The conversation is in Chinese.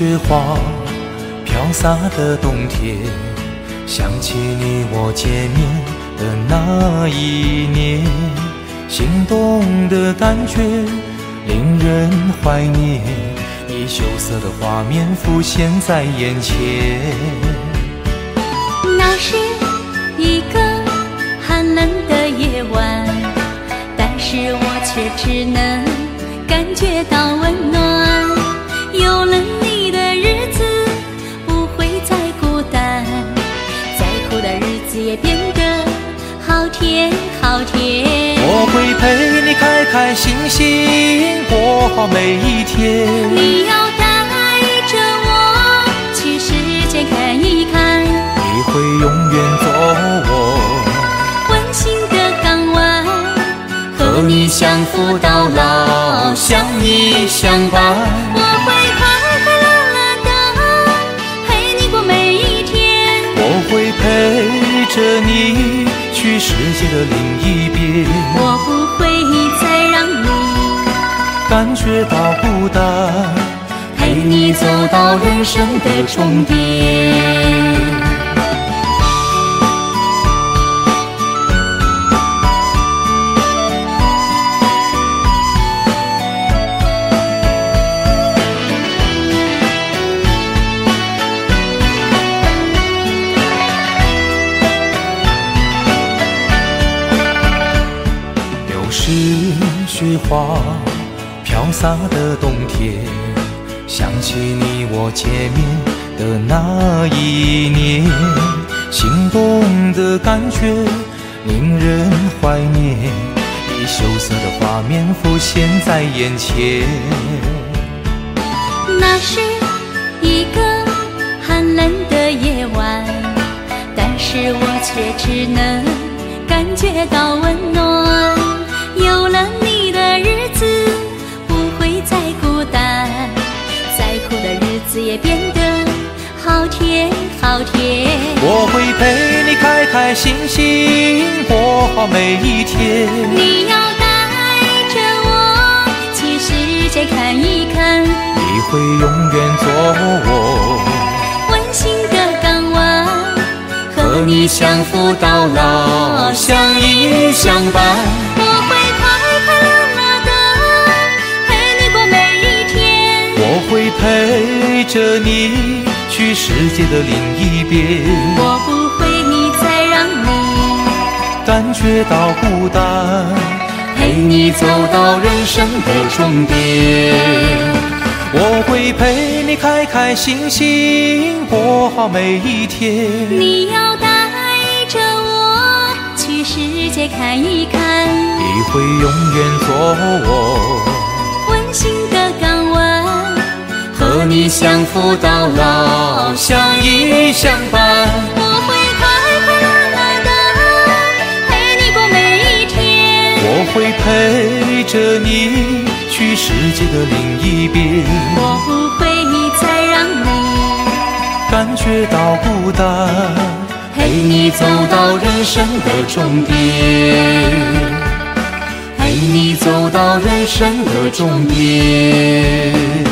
雪花飘洒的冬天，想起你我见面的那一年，心动的感觉令人怀念，你羞涩的画面浮现在眼前。那是一个寒冷的夜晚，但是我却只能感觉到温暖。甜好甜。我会陪你开开心心过好每一天。你要带着我去世界看一看，你会永远做我温馨的港湾，和你相扶到老，相依相伴。我会快快乐乐的陪你过每一天。我会陪着你去世界的另一边，我不会再让你感觉到孤单，陪你走到人生的终点。雪花飘洒的冬天，想起你我见面的那一年，心动的感觉令人怀念，你羞涩的画面浮现在眼前。那是一个寒冷的夜晚，但是我却只能感觉到温暖。你开开心心过好每一天。你要带着我去世界看一看，你会永远做我温馨的港湾，和你相扶到老，相依相伴。我会快快乐乐的陪你过每一天。我会陪着你去世界的另一边，我不感觉到孤单，陪你走到人生的终点。我会陪你开开心心过好每一天。你要带着我去世界看一看，你会永远做我温馨的港湾，和你相扶到老，相依相伴。我会着你去世界的另一边，我不会再让你感觉到孤单，陪你走到人生的终点，陪你走到人生的终点。